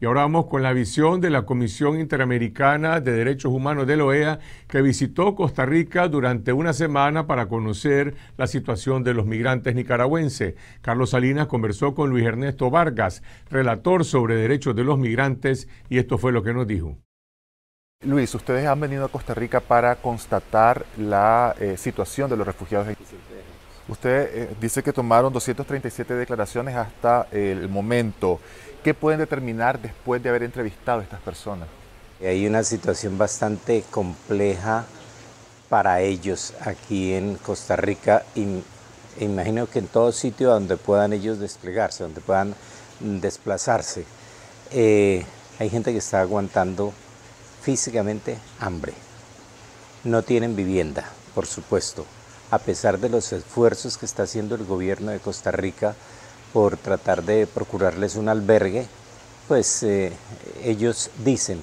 Y ahora vamos con la visión de la Comisión Interamericana de Derechos Humanos de la OEA, que visitó Costa Rica durante una semana para conocer la situación de los migrantes nicaragüenses. Carlos Salinas conversó con Luis Ernesto Vargas, relator sobre derechos de los migrantes, y esto fue lo que nos dijo. Luis, ustedes han venido a Costa Rica para constatar la eh, situación de los refugiados. Usted eh, dice que tomaron 237 declaraciones hasta el momento. ¿Qué pueden determinar después de haber entrevistado a estas personas? Hay una situación bastante compleja para ellos aquí en Costa Rica y imagino que en todo sitio donde puedan ellos desplegarse, donde puedan desplazarse. Eh, hay gente que está aguantando físicamente hambre. No tienen vivienda, por supuesto, a pesar de los esfuerzos que está haciendo el gobierno de Costa Rica por tratar de procurarles un albergue, pues eh, ellos dicen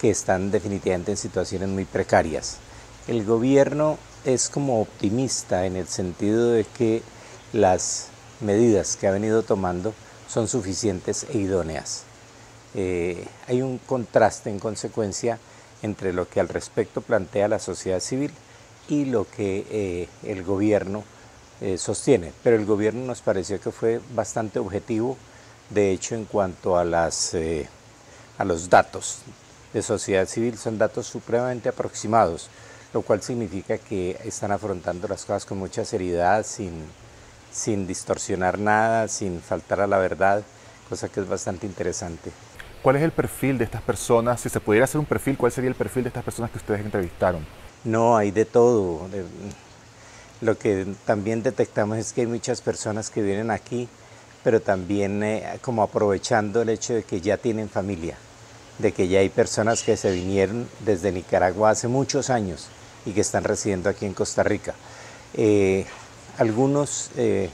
que están definitivamente en situaciones muy precarias. El gobierno es como optimista en el sentido de que las medidas que ha venido tomando son suficientes e idóneas. Eh, hay un contraste en consecuencia entre lo que al respecto plantea la sociedad civil y lo que eh, el gobierno eh, sostiene. Pero el gobierno nos pareció que fue bastante objetivo, de hecho en cuanto a, las, a los datos de sociedad civil son datos supremamente aproximados, lo cual significa que están afrontando las cosas con mucha seriedad, sin, sin distorsionar nada, sin faltar a la verdad, cosa que es bastante interesante. ¿Cuál es el perfil de estas personas? Si se pudiera hacer un perfil, ¿cuál sería el perfil de estas personas que ustedes entrevistaron? No, hay de todo. Lo que también detectamos es que hay muchas personas que vienen aquí, pero también eh, como aprovechando el hecho de que ya tienen familia, de que ya hay personas que se vinieron desde Nicaragua hace muchos años y que están residiendo aquí en Costa Rica. Eh, algunos eh,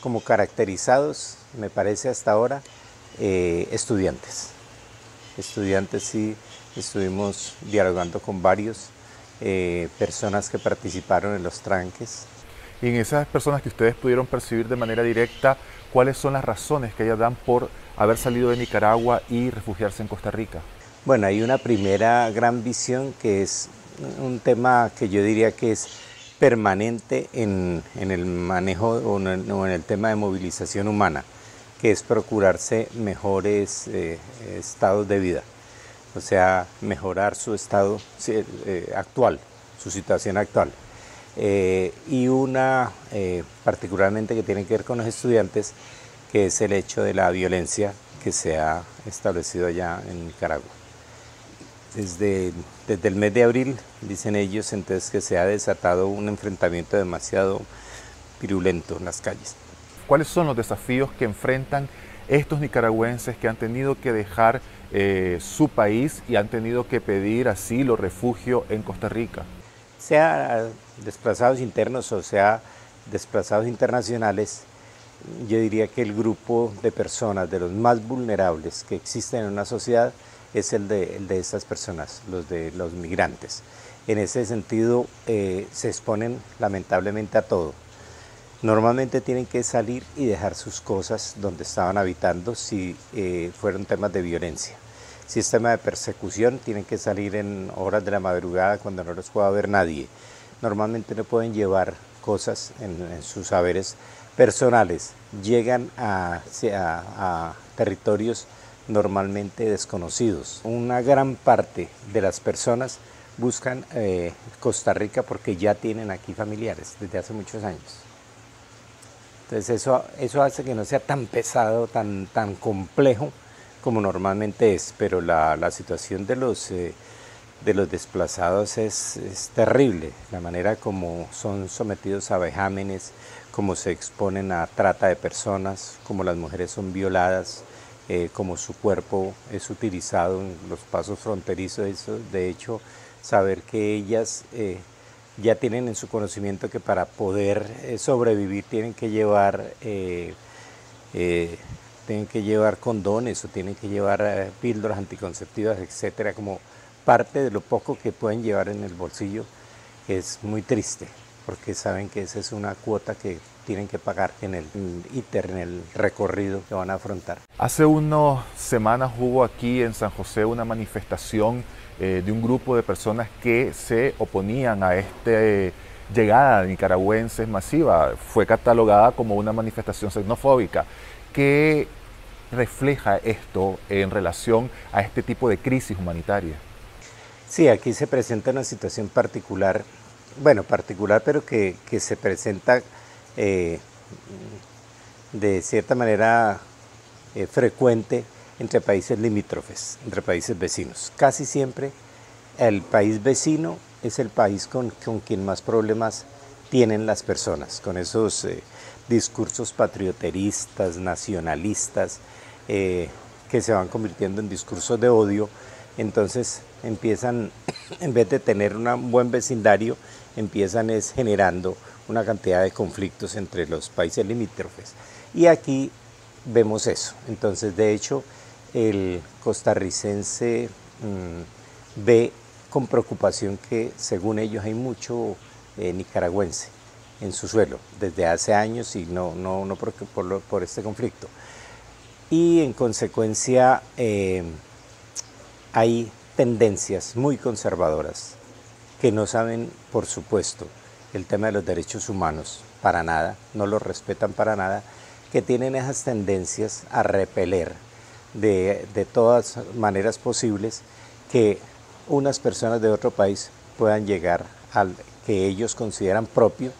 como caracterizados, me parece hasta ahora, estudiantes estudiantes sí estuvimos dialogando con varios eh, personas que participaron en los tranques. Y en esas personas que ustedes pudieron percibir de manera directa, ¿cuáles son las razones que ellas dan por haber salido de Nicaragua y refugiarse en Costa Rica? Bueno, hay una primera gran visión que es un tema que yo diría que es permanente en, el manejo o en el tema de movilización humana que es procurarse mejores eh, estados de vida, o sea, mejorar su estado eh, actual, su situación actual. Eh, y una particularmente que tiene que ver con los estudiantes, que es el hecho de la violencia que se ha establecido allá en Nicaragua. Desde, desde el mes de abril, dicen ellos, entonces que se ha desatado un enfrentamiento demasiado virulento en las calles. ¿Cuáles son los desafíos que enfrentan estos nicaragüenses que han tenido que dejar eh, su país y han tenido que pedir asilo, refugio en Costa Rica? Sea desplazados internos o sea desplazados internacionales, yo diría que el grupo de personas, de los más vulnerables que existen en una sociedad, es el de, el estas personas, los de los migrantes. En ese sentido, eh, se exponen lamentablemente a todo Normalmente tienen que salir y dejar sus cosas donde estaban habitando si eh, fueron temas de violencia. Si es tema de persecución, tienen que salir en horas de la madrugada cuando no los pueda ver nadie. Normalmente no pueden llevar cosas en, sus saberes personales. Llegan a, territorios normalmente desconocidos. Una gran parte de las personas buscan eh, Costa Rica porque ya tienen aquí familiares desde hace muchos años. Entonces eso, eso hace que no sea tan pesado, tan, tan complejo como normalmente es, pero la, situación de los, eh, de los desplazados es, terrible, la manera como son sometidos a vejámenes, cómo se exponen a trata de personas, cómo las mujeres son violadas, eh, cómo su cuerpo es utilizado en los pasos fronterizos, de hecho, saber que ellas... Eh, ya tienen en su conocimiento que para poder eh, sobrevivir tienen que llevar eh, eh, tienen que llevar condones o tienen que llevar píldoras anticonceptivas, etcétera, como parte de lo poco que pueden llevar en el bolsillo, es muy triste, porque saben que esa es una cuota que tienen que pagar en el ITER, en el recorrido que van a afrontar. Hace unas semanas hubo aquí en San José una manifestación eh, de un grupo de personas que se oponían a esta llegada de nicaragüenses masiva. Fue catalogada como una manifestación xenofóbica. ¿Qué refleja esto en relación a este tipo de crisis humanitaria? Sí, aquí se presenta una situación particular, bueno, particular, pero que, se presenta eh, de cierta manera eh, frecuente entre países limítrofes, entre países vecinos. Casi siempre el país vecino es el país con, con quien más problemas tienen las personas, con esos eh, discursos patrioteristas, nacionalistas, que se van convirtiendo en discursos de odio, entonces empiezan, en vez de tener un buen vecindario, empiezan es generando una cantidad de conflictos entre los países limítrofes. Y aquí vemos eso. Entonces, de hecho, el costarricense mm, ve con preocupación que, según ellos, hay mucho eh, nicaragüense en su suelo desde hace años y no, no, por, este conflicto. Y en consecuencia eh, hay tendencias muy conservadoras que no saben, por supuesto, el tema de los derechos humanos para nada, no los respetan para nada, que tienen esas tendencias a repeler de, de todas maneras posibles que unas personas de otro país puedan llegar al que ellos consideran propio,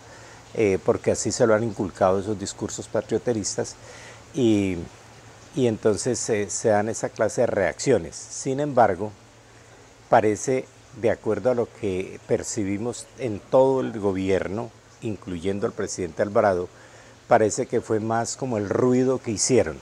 eh, porque así se lo han inculcado esos discursos patrioteristas, y, entonces se dan esa clase de reacciones. Sin embargo, parece, de acuerdo a lo que percibimos en todo el gobierno, incluyendo al presidente Alvarado, parece que fue más como el ruido que hicieron.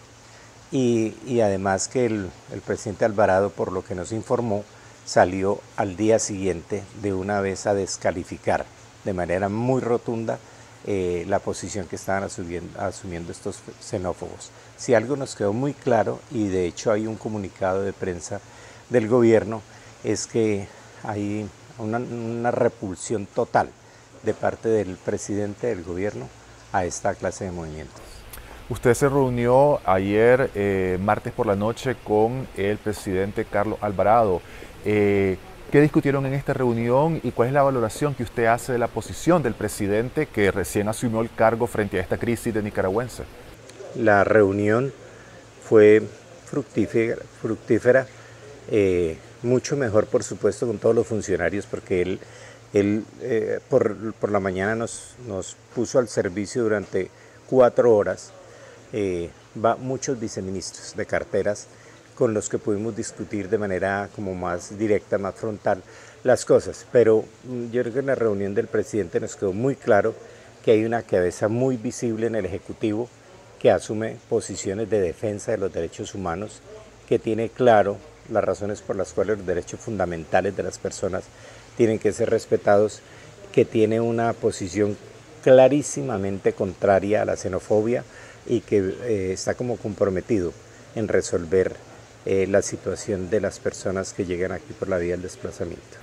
Y, además que el, presidente Alvarado, por lo que nos informó, salió al día siguiente de una vez a descalificar de manera muy rotunda eh, la posición que estaban asumiendo, estos xenófobos. Si algo nos quedó muy claro, y de hecho hay un comunicado de prensa del gobierno, es que hay una, repulsión total de parte del presidente del gobierno a esta clase de movimientos. Usted se reunió ayer, eh, martes por la noche, con el presidente Carlos Alvarado. Eh, ¿Qué discutieron en esta reunión y cuál es la valoración que usted hace de la posición del presidente que recién asumió el cargo frente a esta crisis de nicaragüense? La reunión fue fructífera, fructífera eh, mucho mejor por supuesto con todos los funcionarios porque él, él eh, por, por, la mañana nos, nos, puso al servicio durante cuatro horas va muchos viceministros de carteras con los que pudimos discutir de manera como más directa, más frontal las cosas. Pero mm, yo creo que en la reunión del presidente nos quedó muy claro que hay una cabeza muy visible en el Ejecutivo que asume posiciones de defensa de los derechos humanos, que tiene claro las razones por las cuales los derechos fundamentales de las personas tienen que ser respetados, que tiene una posición clarísimamente contraria a la xenofobia y que eh, está como comprometido en resolver eh, la situación de las personas que llegan aquí por la vía del desplazamiento.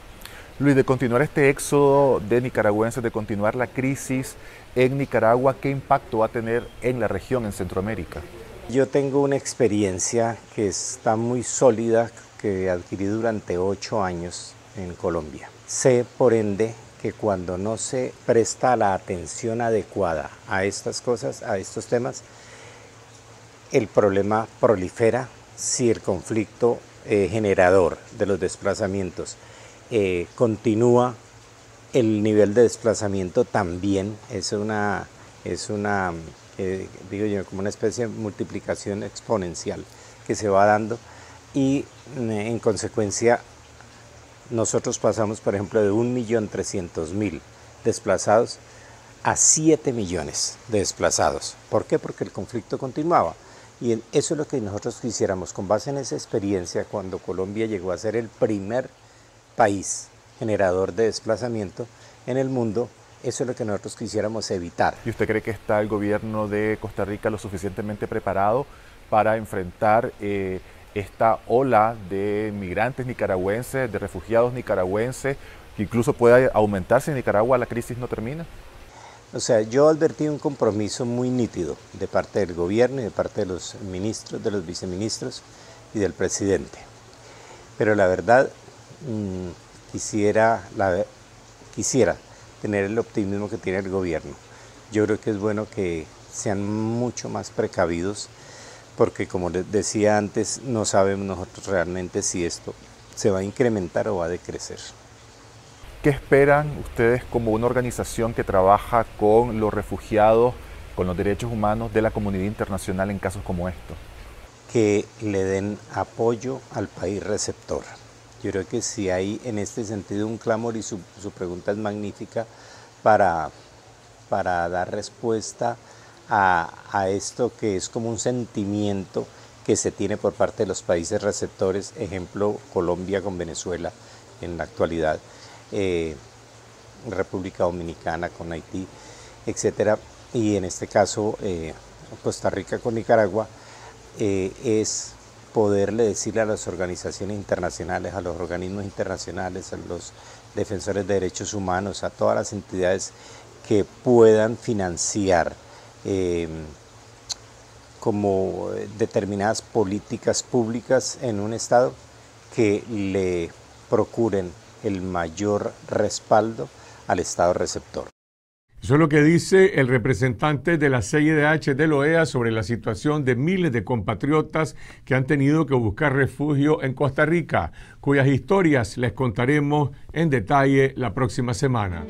Luis, de continuar este éxodo de nicaragüenses, de continuar la crisis en Nicaragua, ¿qué impacto va a tener en la región, en Centroamérica? Yo tengo una experiencia que está muy sólida, que adquirí durante ocho años en Colombia. Sé, por ende, que cuando no se presta la atención adecuada a estas cosas, a estos temas, el problema prolifera si el conflicto eh, generador de los desplazamientos eh, continúa, el nivel de desplazamiento también es una, es una eh, digo como una especie de multiplicación exponencial que se va dando y en consecuencia nosotros pasamos, por ejemplo, de 1.300.000 desplazados a 7 millones de desplazados. ¿Por qué? Porque el conflicto continuaba. Y eso es lo que nosotros quisiéramos, con base en esa experiencia, cuando Colombia llegó a ser el primer país generador de desplazamiento en el mundo, eso es lo que nosotros quisiéramos evitar. ¿Y usted cree que está el gobierno de Costa Rica lo suficientemente preparado para enfrentar eh, esta ola de migrantes nicaragüenses, de refugiados nicaragüenses, que incluso pueda aumentarse en Nicaragua la crisis no termina? O sea, yo advertí un compromiso muy nítido de parte del gobierno y de parte de los ministros, de los viceministros y del presidente. Pero la verdad, mm, quisiera, la, quisiera tener el optimismo que tiene el gobierno. Yo creo que es bueno que sean mucho más precavidos porque como les decía antes, no sabemos nosotros realmente si esto se va a incrementar o va a decrecer. ¿Qué esperan ustedes como una organización que trabaja con los refugiados, con los derechos humanos de la comunidad internacional en casos como estos? Que le den apoyo al país receptor. Yo creo que si hay en este sentido un clamor y su, pregunta es magnífica para, para dar respuesta a, a esto que es como un sentimiento que se tiene por parte de los países receptores, ejemplo Colombia con Venezuela en la actualidad eh, República Dominicana con Haití, etcétera, y en este caso eh, Costa Rica con Nicaragua, eh, es poderle decirle a las organizaciones internacionales, a los organismos internacionales, a los defensores de derechos humanos, a todas las entidades que puedan financiar como determinadas políticas públicas en un Estado que le procuren el mayor respaldo al Estado receptor. Eso es lo que dice el representante de la CIDH de OEA sobre la situación de miles de compatriotas que han tenido que buscar refugio en Costa Rica, cuyas historias les contaremos en detalle la próxima semana.